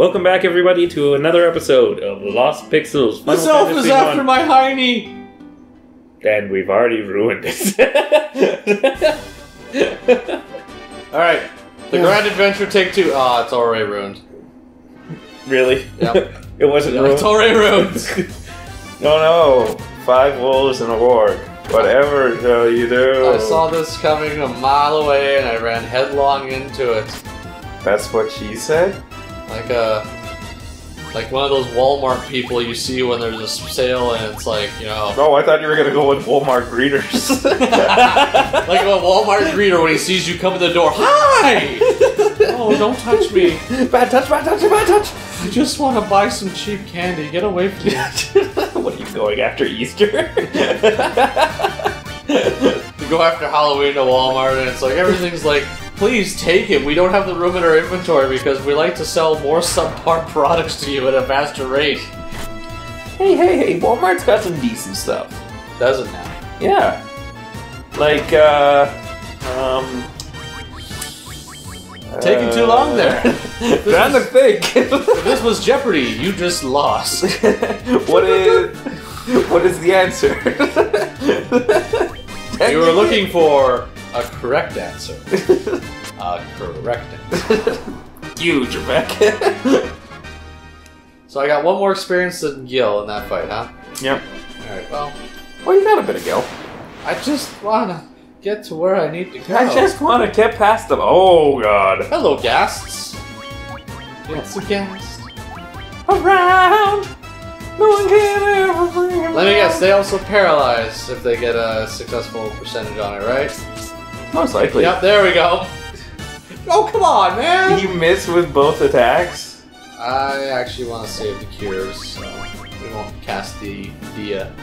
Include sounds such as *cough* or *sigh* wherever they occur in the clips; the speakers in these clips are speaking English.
Welcome back, everybody, to another episode of Lost Pixels. This Final elf is Fantasy after one. my hiney. And we've already ruined it. *laughs* All right, the Grand Adventure Take Two. Ah, it's already ruined. really? Yep. *laughs* it wasn't ruined. It's already ruined. *laughs* No, no. Five wolves and a warg. Whatever shall you do? I saw this coming a mile away, and I ran headlong into it, That's what she said? Like a, like one of those Walmart people you see when there's a sale, and it's like you know, Oh, I thought you were gonna go with Walmart greeters. *laughs* *laughs* like a Walmart greeter when he sees you come in the door. Hi. *laughs* oh, don't touch me. bad touch, bad touch, bad touch! I just want to buy some cheap candy. Get away from me. what are you going after Easter? We go after Halloween to Walmart, and it's like everything's like, please take it. We don't have the room in our inventory because we like to sell more subpar *laughs* products to you at a faster rate. hey, hey, hey, Walmart's got some decent stuff. Does it now? Yeah. Like, uh, um. Taking too long there. *laughs* *laughs* Trying to think. This was Jeopardy, you just lost. what is what is the answer? You were looking for a correct answer. *laughs* A correct answer. *laughs* huge, Rebecca. *laughs* So I got one more experience than Gil in that fight, huh? yep. Alright, well, Well, you got a bit of go. I just wanna get to where I need to go. I just want to get past them. Oh God. Hello, guests. It's a guest. Around. No one can ever bring him Let me guess, they also paralyze if they get a successful percentage on it, right? Most likely. Yep, there we go. Oh, come on, man! You miss with both attacks. I actually want to save the cures, so we won't cast the Dia.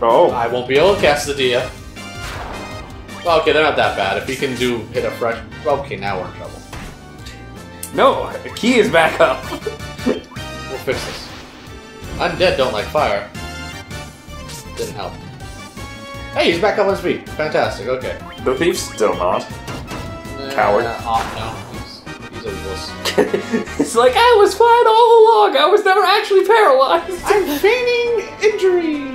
Oh. I won't be able to cast the Dia. Well, okay, they're not that bad. If he can do hit a fresh. Okay, now we're in trouble. No, the key is back up. We'll fix this. Undead don't like fire. Didn't help. Hey, he's back up on his feet. Fantastic, okay. the thief's still not. Coward. Uh, oh, no. He's, he's a wuss. *laughs* it's like I was fine all along. I was never actually paralyzed. I'm feigning injury.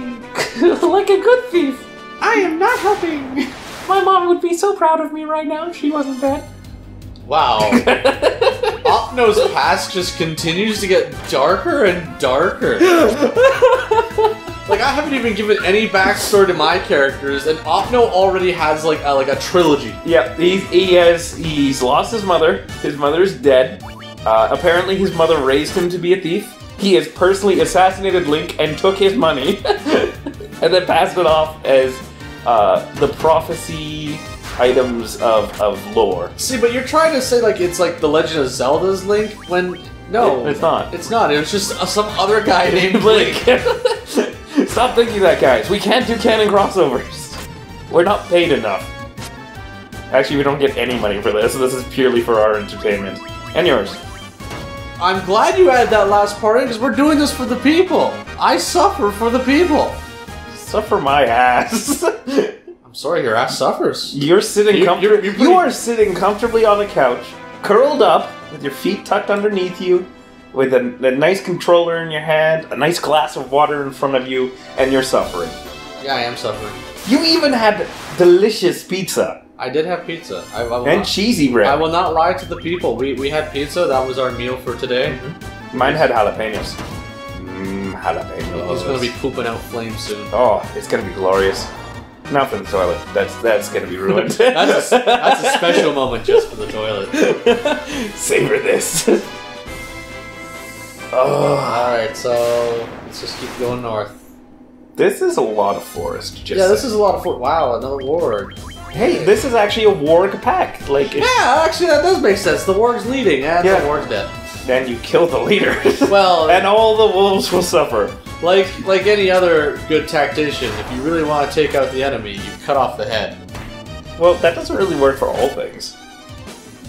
*laughs* like a good thief. I am not helping. My mom would be so proud of me right now if she wasn't dead. Wow. *laughs* Opno's past just continues to get darker and darker. I haven't even given any backstory to my characters, and Opno already has like a, like a trilogy. Yep, he's, he has he's lost his mother. His mother is dead. Uh, apparently, his mother raised him to be a thief. He has personally assassinated Link and took his money, *laughs* and then passed it off as uh, the prophecy items of, of lore. See, but you're trying to say like it's like the Legend of Zelda's Link when no, It- it's not. It's not. It was just some other guy *laughs* named Link. *laughs* Link. Stop thinking that, guys. We can't do canon crossovers. We're not paid enough. Actually, we don't get any money for this. This is purely for our entertainment and yours. I'm glad you added that last part in because we're doing this for the people. I suffer for the people. Suffer my ass. *laughs* I'm sorry, your ass suffers. You're sitting You- comfortably. you're- you're You are sitting comfortably on the couch, curled up, with your feet tucked underneath you, with a, a nice controller in your hand, a nice glass of water in front of you, and you're suffering. Yeah, I am suffering. You even had delicious pizza I did have pizza. I, I and not, cheesy bread. I will not lie to the people. We, we had pizza. That was our meal for today. Mm-hmm. Mine had jalapenos. Mmm, jalapenos. He's gonna be pooping out flames soon. Oh, it's gonna be glorious. Not for the toilet. That's that's gonna be ruined. *laughs* That's a, that's a *laughs* special moment just for the toilet. *laughs* Savor this. Oh, All right, so let's just keep going north. this is a lot of forest. Just yeah, this saying. is a lot of fort. Wow, another ward. Hey, this is actually a warg pack. Like, Yeah, actually, that does make sense. The warg's leading, and Yeah. the warg's dead. then you kill the leader. *laughs* Well, and all the wolves will suffer. like like any other good tactician, if you really want to take out the enemy, you cut off the head. Well, that doesn't really work for all things.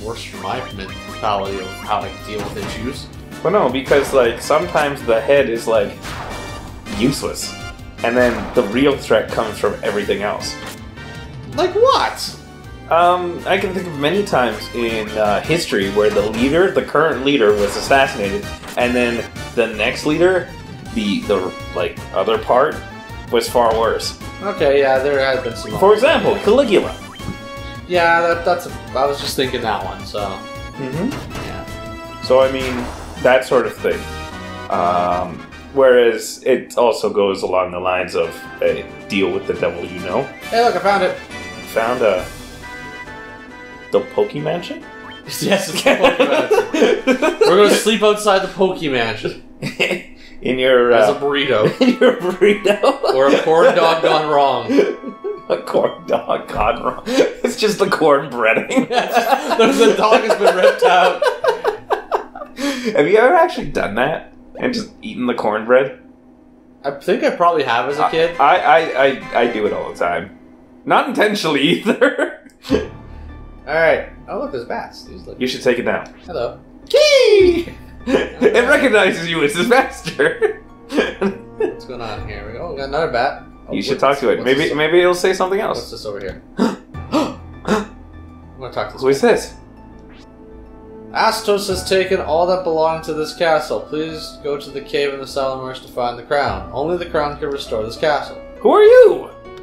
Worse for my mentality of how to deal with issues. But no, because like sometimes the head is like useless, and then the real threat comes from everything else. Like what? Um, I can think of many times in uh, history where the leader, the current leader, was assassinated, and then the next leader, the the like other part, was far worse. Okay, yeah, there has been some. For example, Caligula. yeah, that, that's. A, I was just thinking that one. So Mm-hmm. yeah. So I mean, that sort of thing. Um, whereas it also goes along the lines of a deal with the devil, you know. Hey, look, I found it. Found a the Poke Mansion. *laughs* yes, it's the Pokemon. We're gonna sleep outside the Pokemon *laughs* in your as a uh, burrito *laughs* in your burrito or a corn dog gone wrong. a corn dog gone wrong. It's just the corn breading. the dog has been ripped out. Have you ever actually done that and just eaten the cornbread? I think I probably have as a uh, kid. I, I, I, I do it all the time. Not intentionally *laughs* either. All right. Oh look, there's bats. You should take it down. Hello. Key! *laughs* it recognizes you as its master. What's going on here? We go. We got another bat. Oh, you should talk to it. Maybe maybe it'll say something else. What's this over here? *gasps* *gasps* I'm gonna talk to this. Who is this? Astos has taken all that belonged to this castle. Please go to the cave in the Salamarsh to find the crown. Only the crown can restore this castle. Who are you? I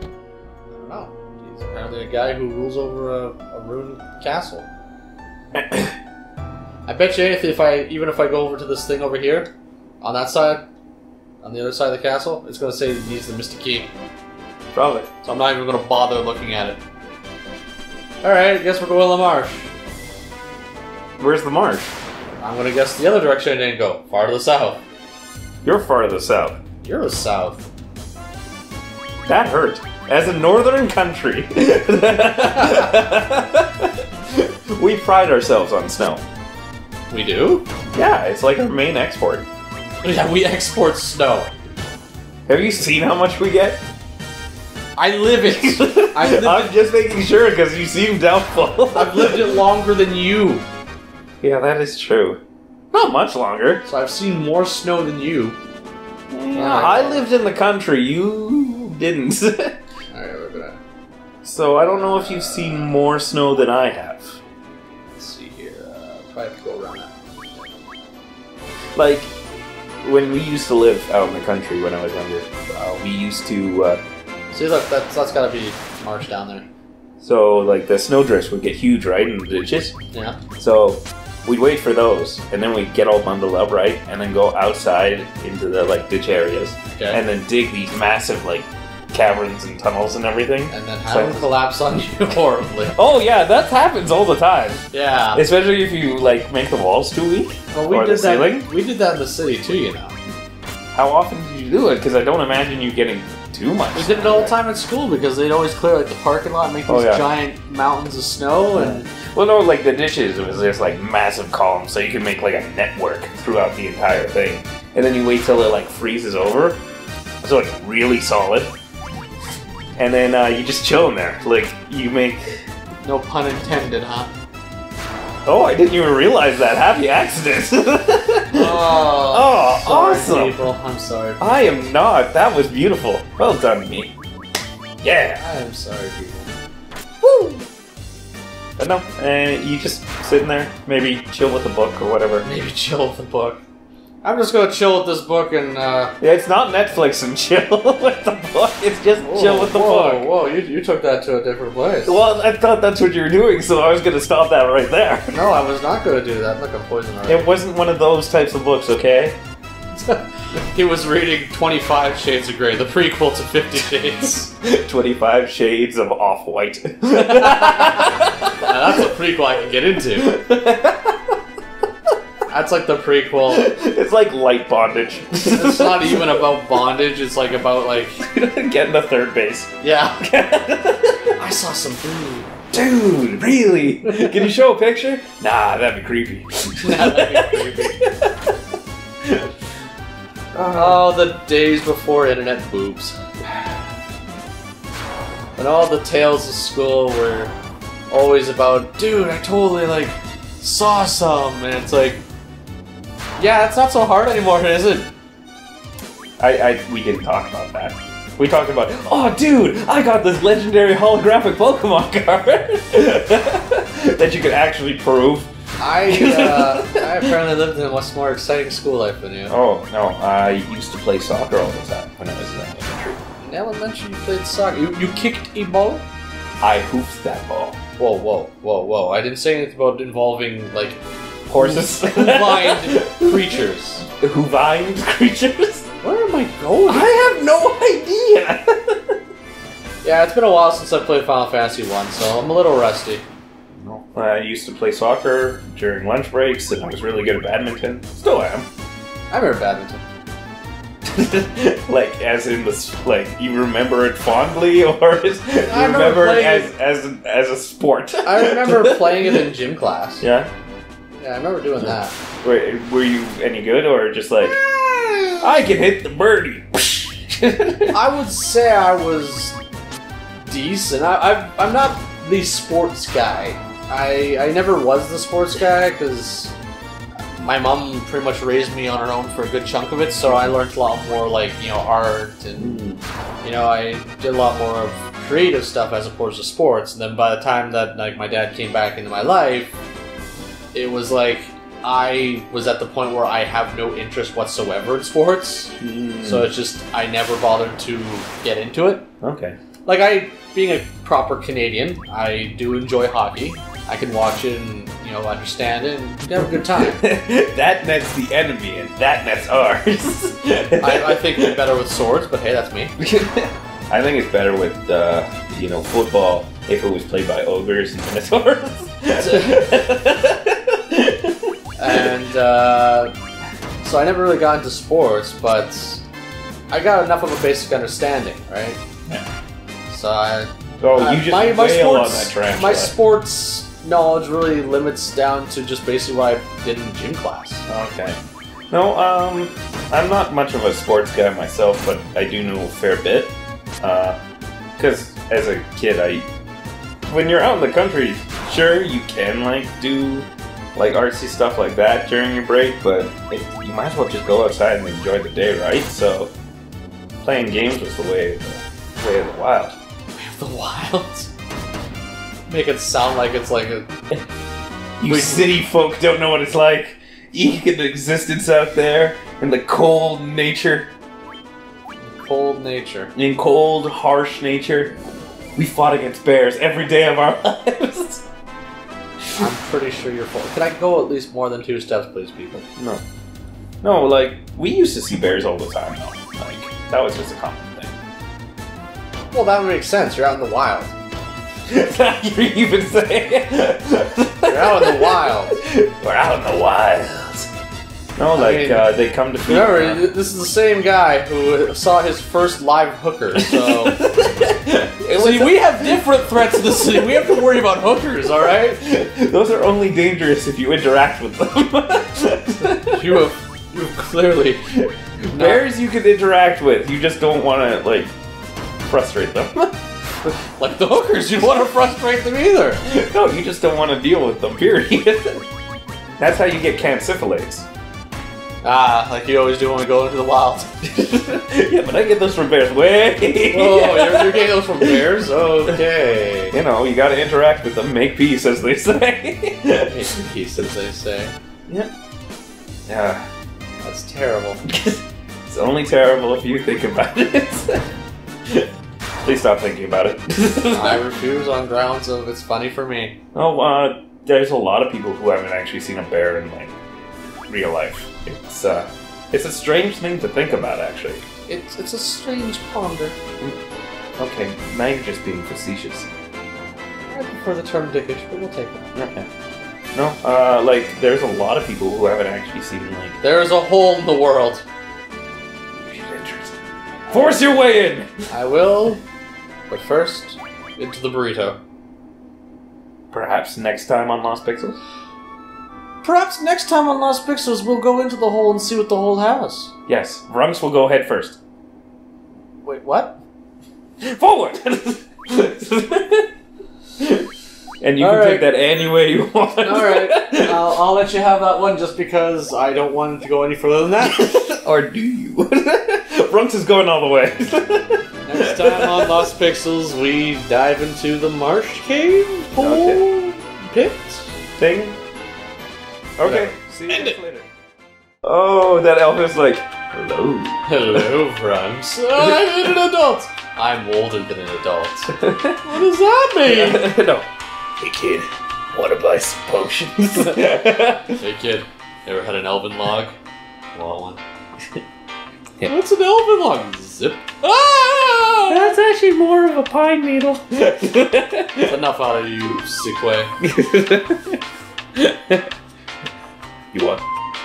don't know. He's apparently a guy who rules over a, a ruined castle. *coughs* I bet you anything if I even if I go over to this thing over here, on that side, on the other side of the castle, it's gonna say it needs the Mystic Key. Probably. So I'm not even gonna bother looking at it. Alright, I guess we're going to the marsh. Where's the marsh? I'm gonna guess the other direction I didn't go. Far to the south. You're far to the south. You're the south. That hurt. As a northern country, *laughs* we pride ourselves on snow. We do? Yeah, it's like our main export. Yeah, we export snow. Have you seen how much we get? I live it. *laughs* I've lived I'm just making sure because you seem doubtful. I've lived it longer than you. Yeah, that is true. Not much longer. So I've seen more snow than you. Yeah, I lived in the country. You didn't. Alright, we're gonna so I don't know if you've seen more snow than I have. let's see here. Uh, probably have to go around that. Like when we used to live out in the country when I was younger, uh, we used to. Uh, See, look, that's that's gotta be marsh down there. so like the snowdrifts would get huge, right, in the ditches. Yeah. So we'd wait for those, and then we'd get all bundled up, right, and then go outside into the like ditch areas, Okay. and then dig these massive like caverns and tunnels and everything. And then have them collapse on you *laughs* horribly. Oh yeah, that happens all the time. Yeah. Especially if you like make the walls too weak. Well, we or did the that. ceiling. We did that in the city too, you know. How often do you do it? Because I don't imagine you getting too much. We did it all the time at school because they'd always clear like the parking lot, and make oh, these Oh, yeah. giant mountains of snow, and Well, no, like the dishes, it was just like massive columns, so you can make like a network throughout the entire thing. And then you wait till it like freezes over, so it's really solid. And then uh, you just chill in there. Like you make. no pun intended, huh? Oh, I didn't even realize that. Happy accident. *laughs* Oh, sorry, awesome. People. I'm sorry. I am not. That was beautiful. Well done, me. Yeah. I am sorry, people. Woo. But no, uh, you just sitting there, maybe chill with a book or whatever. Maybe chill with the book. I'm just gonna chill with this book and uh, Yeah, it's not Netflix and chill *laughs* with the book. It's just chill with the whoa, book. Whoa, you, you took that to a different place. Well, I thought that's what you were doing, so I was gonna stop that right there. No, I was not gonna do that. Look, I'm poisoned already. It wasn't one of those types of books, okay? *laughs* he was reading 25 Shades of Grey, the prequel to Fifty Shades. *laughs* 25 Shades of Off White. *laughs* That's a prequel I can get into. That's like the prequel. it's like light bondage. It's not even about bondage. It's like about like Getting to third base. yeah. I saw some food. Dude, really? Can you show a picture? Nah, that'd be creepy. That'd be creepy. Oh, the days before internet boobs. and all the tales of school were always about, dude, I totally like saw some, and it's like, yeah, it's not so hard anymore, is it? I, I we didn't talk about that. We talked about, oh, dude, I got this legendary holographic Pokemon *laughs* card *laughs* that you could actually prove. I *laughs* uh, I apparently lived in a much more exciting school life than you. Oh no, I used to play soccer all the time when I was in elementary. In elementary, you played soccer. You, you kicked a ball? I hoofed that ball. Whoa, whoa, whoa, whoa. I didn't say anything about involving, like, Horses. *laughs* blind creatures. *laughs* Who vined creatures? Where am I going? I have no idea. Yeah, it's been a while since I played Final Fantasy 1, so I'm a little rusty. I used to play soccer during lunch breaks, and I was really good at badminton. Still am. I remember badminton. *laughs* like, as in the like, you remember it fondly, *laughs* or is, you I remember remember it as as as a sport? I remember *laughs* playing it in gym class. Yeah. Yeah, I remember doing that. Were, were you any good, or just like I can hit the birdie? I would say I was decent. I, I, I'm not the sports guy. I, I never was the sports guy because my mom pretty much raised me on her own for a good chunk of it, so I learned a lot more like, you know, art and, you know, I did a lot more of creative stuff as opposed to sports. And then by the time that, like, my dad came back into my life, it was like I was at the point where I have no interest whatsoever in sports. So hmm. it's just I never bothered to get into it. okay. Like I, being a proper Canadian, I do enjoy hockey. I can watch it and you know understand it and have a good time. *laughs* that net's the enemy, and that net's ours. I, I think we're better with swords, but hey, that's me. *laughs* I think it's better with uh, you know football if it was played by ogres and dinosaurs. And uh, so I never really got into sports, but I got enough of a basic understanding, right? Yeah. So I, oh, uh, you just my, my wail on that sports, my sports knowledge really limits down to just basically what I did in gym class. Okay. No, um, I'm not much of a sports guy myself, but I do know a fair bit. Uh, Because as a kid, I, when you're out in the country, sure you can like do like artsy stuff like that during your break, but it, you might as well just go outside and enjoy the day, right? So playing games was the way, the way of the wild. Way of The wilds. Make it sound like it's like a *laughs* You Wait. city folk don't know what it's like. Econ existence out there in the cold nature. cold nature. in cold, harsh nature, we fought against bears every day of our *laughs* lives. I'm pretty sure you're full. Can I go at least more than two steps, please, people? No. No, like, we used to see bears all the time, though. Like, that was just a common thing. Well, that would make sense. You're out in the wild. *laughs* you even say We're out in the wild. We're out in the wild. No, like, mean, uh, they come to feed. Remember, on- th- this is the same guy who saw his first live hooker. So, *laughs* see, we have different threats in the city. We have to worry about hookers. All right. Those are only dangerous if you interact with them. *laughs* You have, you have clearly. Bears you can interact with, you just don't want to, like, frustrate them. *laughs* Like the hookers, you don't want to frustrate them either. no, you just don't want to deal with them, period. That's how you get campsyphalates. Ah, like you always do when we go into the wild. *laughs* yeah, but I get those from bears way. Oh, you're, you're getting those from bears? Okay. You know, you gotta interact with them, make peace, as they say. Make peace, as they say. yeah, That's terrible. *laughs* it's only terrible if you think about it. Please stop thinking about it. *laughs* I *laughs* refuse on grounds of it's funny for me. oh, uh, there's a lot of people who haven't actually seen a bear in like real life. It's uh, it's a strange thing to think about, actually. It's it's a strange ponder. Okay, now you're just being facetious. I prefer the term dickish, but we'll take it. Okay. No, uh, like there's a lot of people who haven't actually seen like. There is a hole in the world. Force your way in. I will, but first, into the burrito. Perhaps next time on Lost Pixels. Perhaps next time on Lost Pixels, we'll go into the hole and see what the hole has. Yes, Runks will go head first. Wait, what? Forward. *laughs* and you All can right. take that any way you want. All right, I'll, I'll let you have that one just because I don't want it to go any further than that. *laughs* or do you? *laughs* Runks is going all the way. Time on Lost Pixels, we dive into the marsh cave pool pit. Thing. Okay. Yeah. See you End it. later. Oh, that elf is like, hello. Hello, friends. *laughs* I'm an adult. I'm older than an adult. *laughs* What does that mean? *laughs* no. Hey kid, wanna buy some potions? hey kid, ever had an elven log? Want one? Yeah. What's an elven log? Zip. Ah! That's actually more of a pine needle. Enough out of you, Sikway. *laughs* you want?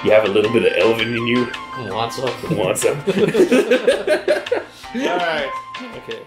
You have a little bit of elven in you. Want some? Want some? *laughs* Alright. okay.